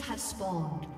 Have spawned.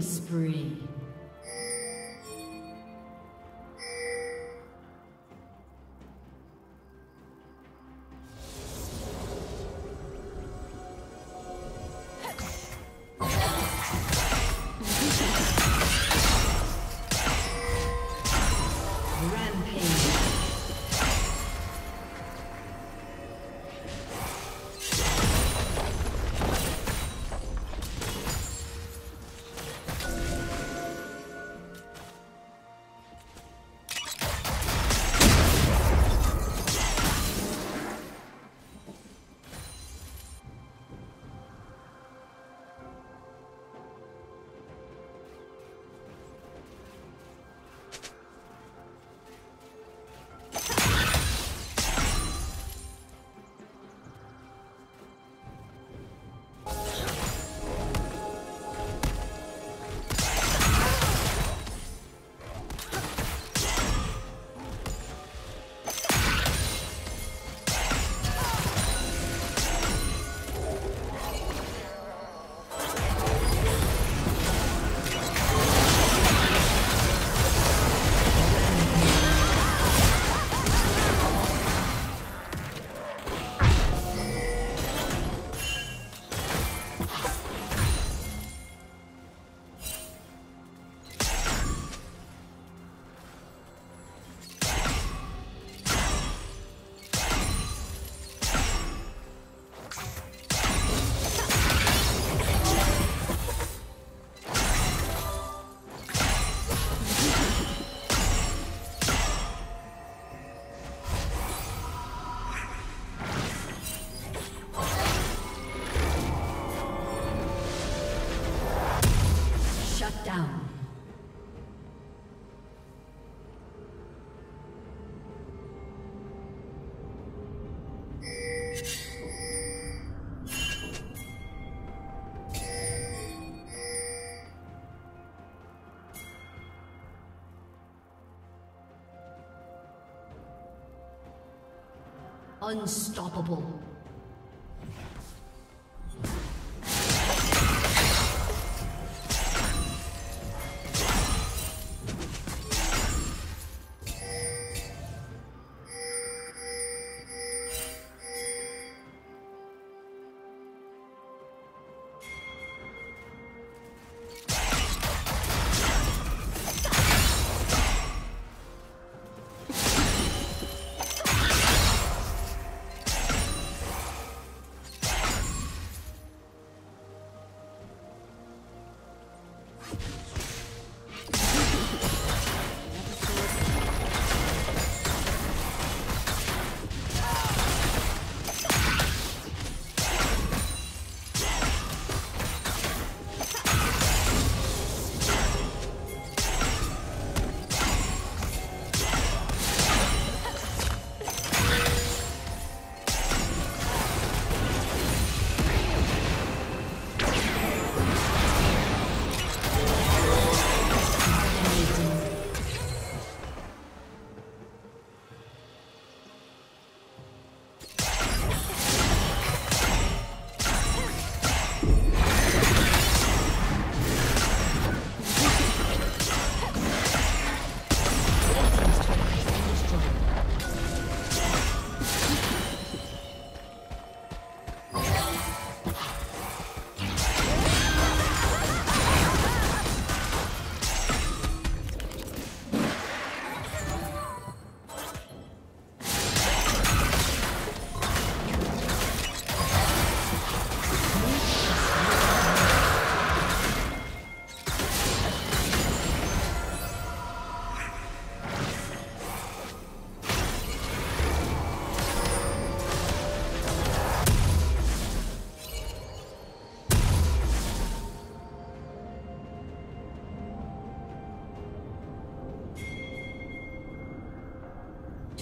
Killing spree. Down. Unstoppable.